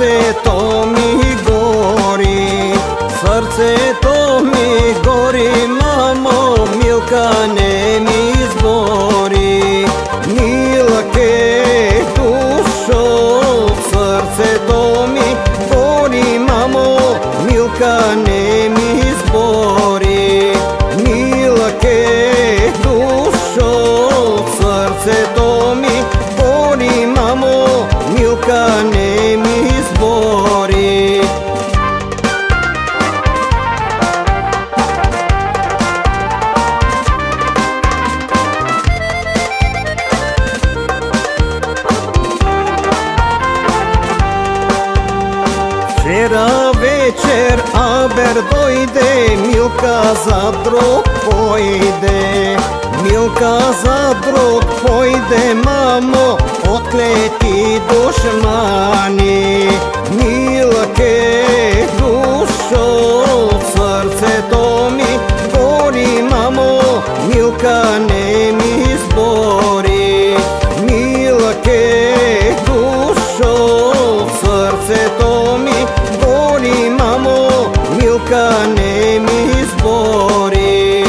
Srce to mi gori Srce to mi gori Mamo Milka ne Вчера вечер Абер дойде, Милка за друг пойде. Милка за друг пойде, мамо, отклети душмани. Милка не ми избори.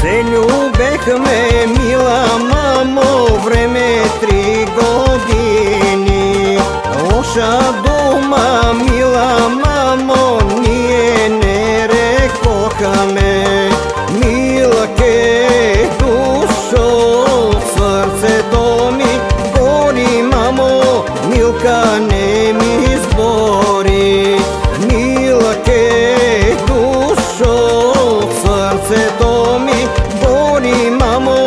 Се любехме, мила мамо, време три години. Лоша дума, me Mila ke dušo Srce to mi gori mamo Milka ne mi zbori Mila ke dušo Srce to mi gori mamo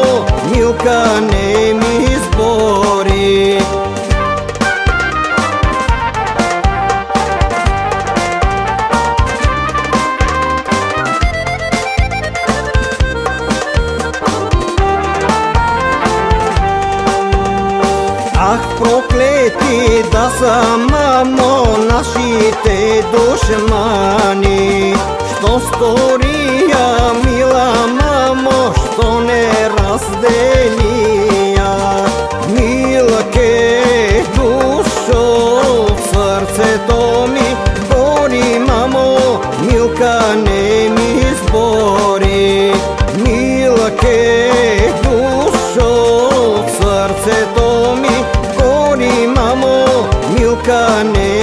Milka ne mi Ах, проклети да са, мамо, нашите душмани. Що стория, мила мамо, що не разделия? Милък е душо, сърцето ми гори, мамо, Милка не ने